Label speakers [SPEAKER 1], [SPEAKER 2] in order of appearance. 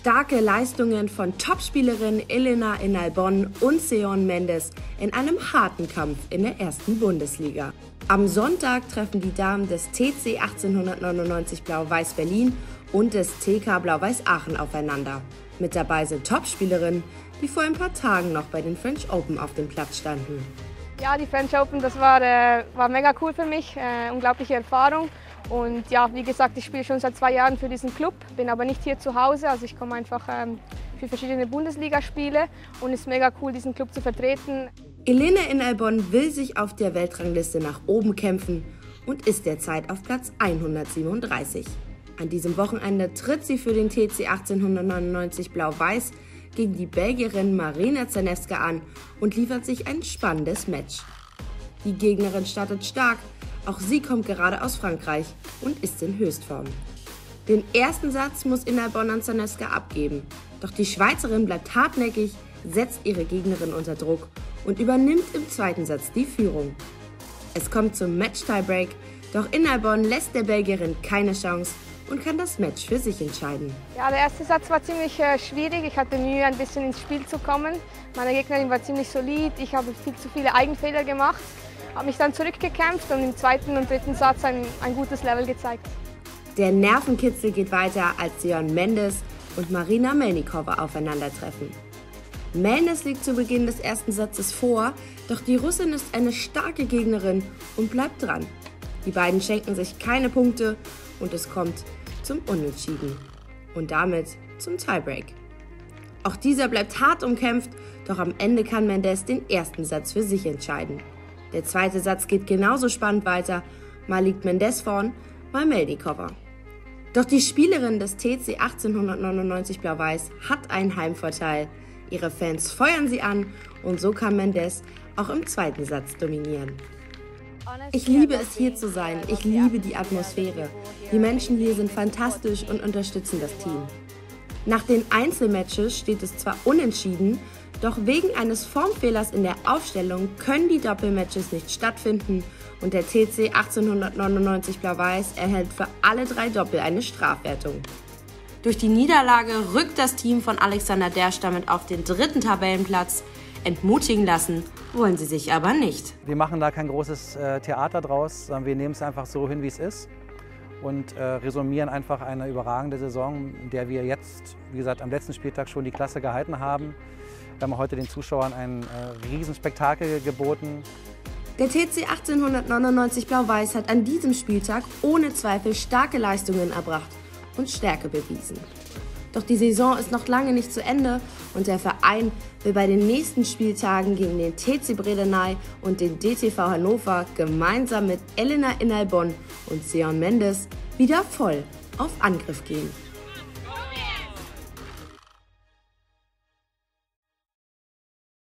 [SPEAKER 1] Starke Leistungen von Topspielerin Elena Inalbon und Seon Mendes in einem harten Kampf in der ersten Bundesliga. Am Sonntag treffen die Damen des TC 1899 Blau-Weiß Berlin und des TK Blau-Weiß Aachen aufeinander. Mit dabei sind Topspielerinnen, die vor ein paar Tagen noch bei den French Open auf dem Platz standen.
[SPEAKER 2] Ja, die French Open, das war, äh, war mega cool für mich, äh, unglaubliche Erfahrung. Und ja, wie gesagt, ich spiele schon seit zwei Jahren für diesen Club, bin aber nicht hier zu Hause, also ich komme einfach ähm, für verschiedene Bundesligaspiele und es ist mega cool, diesen Club zu vertreten.
[SPEAKER 1] Elena in Albon will sich auf der Weltrangliste nach oben kämpfen und ist derzeit auf Platz 137. An diesem Wochenende tritt sie für den TC 1899 Blau-Weiß gegen die Belgierin Marina Zanevska an und liefert sich ein spannendes Match. Die Gegnerin startet stark, auch sie kommt gerade aus Frankreich und ist in Höchstform. Den ersten Satz muss Inalbon an Zanevska abgeben, doch die Schweizerin bleibt hartnäckig, setzt ihre Gegnerin unter Druck und übernimmt im zweiten Satz die Führung. Es kommt zum Match-Tiebreak, doch Inalbon lässt der Belgierin keine Chance und kann das Match für sich entscheiden.
[SPEAKER 2] Ja, der erste Satz war ziemlich äh, schwierig. Ich hatte Mühe, ein bisschen ins Spiel zu kommen. Meine Gegnerin war ziemlich solid. Ich habe viel zu viele Eigenfehler gemacht, habe mich dann zurückgekämpft und im zweiten und dritten Satz ein, ein gutes Level gezeigt.
[SPEAKER 1] Der Nervenkitzel geht weiter, als Sion Mendes und Marina Melnikova aufeinandertreffen. Mendes liegt zu Beginn des ersten Satzes vor, doch die Russin ist eine starke Gegnerin und bleibt dran. Die beiden schenken sich keine Punkte und es kommt zum Unentschieden und damit zum Tiebreak. Auch dieser bleibt hart umkämpft, doch am Ende kann Mendes den ersten Satz für sich entscheiden. Der zweite Satz geht genauso spannend weiter, mal liegt Mendes vorn, mal Meldikova. Doch die Spielerin des TC 1899 Blau-Weiß hat einen Heimvorteil. Ihre Fans feuern sie an und so kann Mendes auch im zweiten Satz dominieren. Ich liebe es hier zu sein. Ich liebe die Atmosphäre. Die Menschen hier sind fantastisch und unterstützen das Team. Nach den Einzelmatches steht es zwar unentschieden, doch wegen eines Formfehlers in der Aufstellung können die Doppelmatches nicht stattfinden und der TC 1899 Blau-Weiß erhält für alle drei Doppel eine Strafwertung. Durch die Niederlage rückt das Team von Alexander Dersch damit auf den dritten Tabellenplatz. Entmutigen lassen wollen sie sich aber nicht.
[SPEAKER 3] Wir machen da kein großes äh, Theater draus, sondern wir nehmen es einfach so hin, wie es ist und äh, resumieren einfach eine überragende Saison, in der wir jetzt, wie gesagt, am letzten Spieltag schon die Klasse gehalten haben. Wir haben heute den Zuschauern ein äh, Riesenspektakel geboten.
[SPEAKER 1] Der TC 1899 Blau-Weiß hat an diesem Spieltag ohne Zweifel starke Leistungen erbracht und Stärke bewiesen. Doch die Saison ist noch lange nicht zu Ende und der Verein will bei den nächsten Spieltagen gegen den TC Bredeney und den DTV Hannover gemeinsam mit Elena Inalbon und Seon Mendes wieder voll auf Angriff gehen.